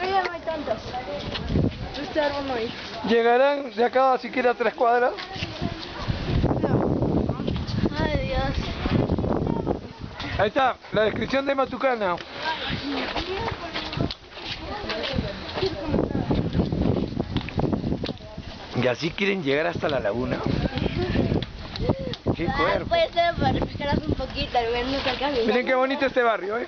No hay tantos. Este árbol no hay. Llegarán de acá a siquiera tres cuadras. Ay, Dios. Ahí está, la descripción de Matucana. ¿Y así quieren llegar hasta la laguna? ¡Qué Ah, cuerpo! Puede ser para refrescarlas un poquito, al menos acá Miren qué bonito este barrio, ¿eh?